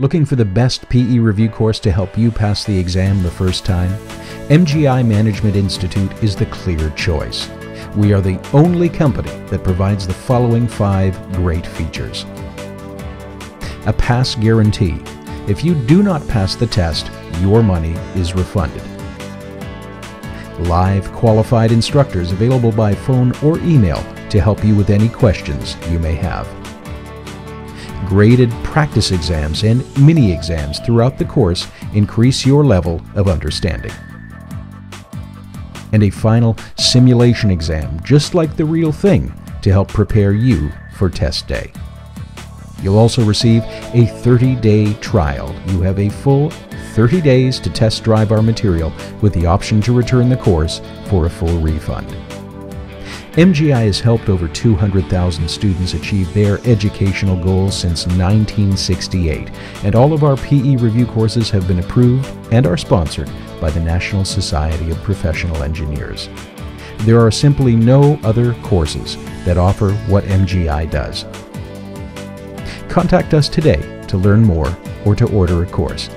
Looking for the best PE review course to help you pass the exam the first time? MGI Management Institute is the clear choice. We are the only company that provides the following five great features. A pass guarantee. If you do not pass the test, your money is refunded. Live qualified instructors available by phone or email to help you with any questions you may have graded practice exams and mini exams throughout the course increase your level of understanding. And a final simulation exam, just like the real thing, to help prepare you for test day. You'll also receive a 30 day trial. You have a full 30 days to test drive our material with the option to return the course for a full refund. MGI has helped over 200,000 students achieve their educational goals since 1968, and all of our PE review courses have been approved and are sponsored by the National Society of Professional Engineers. There are simply no other courses that offer what MGI does. Contact us today to learn more or to order a course.